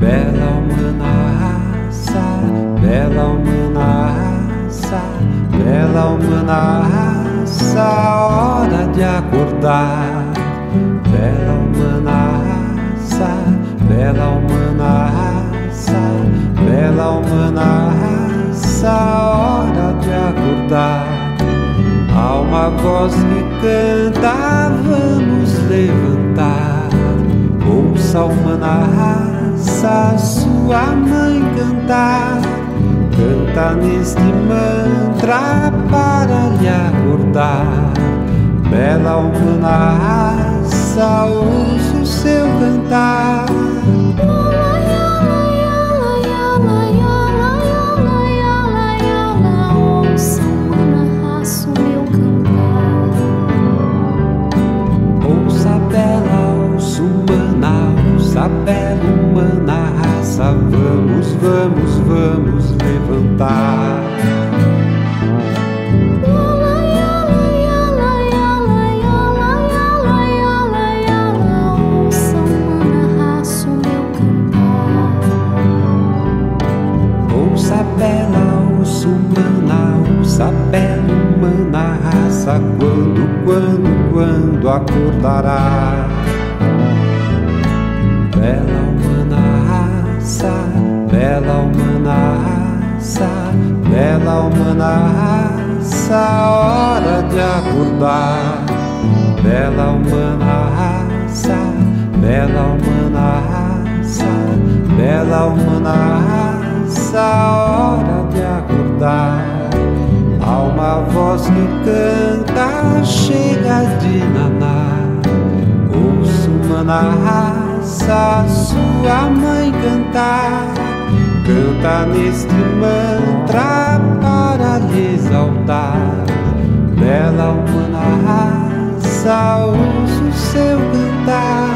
Bela humana raça, bela humana raça, bela humana raça, hora de acordar. Bela humana raça, bela humana raça, bela humana raça, hora de acordar. Há uma voz que canta, vamos levantar. Ouça a humana raça sua mãe cantar. Canta neste mantra para lhe acordar. Bela humana raça, ouça o seu cantar. Ouça bela humana raça. Quando, quando, quando acordará? Bela humana raça, bela humana raça, bela humana raça, hora de acordar. Bela humana raça, bela humana raça, bela humana raça, hora de acordar. Uma voz que canta, chega de naná. Ouça humana raça, sua mãe cantar. Canta neste mantra para lhe exaltar. Bela humana raça, ouça o seu cantar.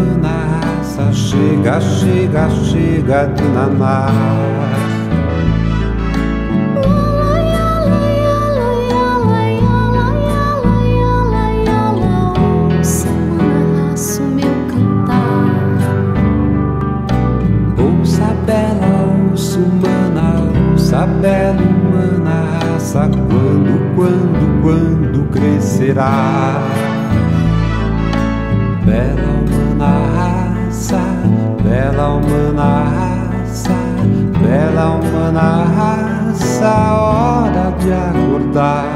Raça. Chega, chega, chega de naná. Bela humana raça. Quando, quando, quando crescerá? Bela humana raça, bela humana raça, bela humana raça, hora de acordar.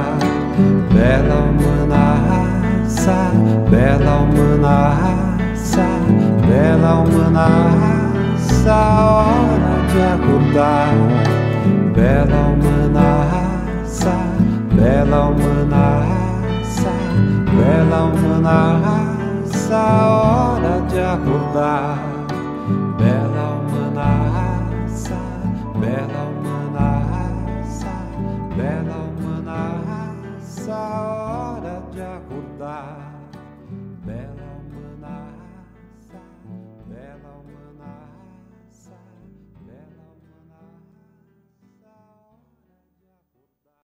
Bela humana raça, bela humana raça, bela humana raça, hora de acordar. Bela humana raça, bela humana raça, bela humana raça, a hora de acordar, bela almanaça, bela almanaça, bela almanaça.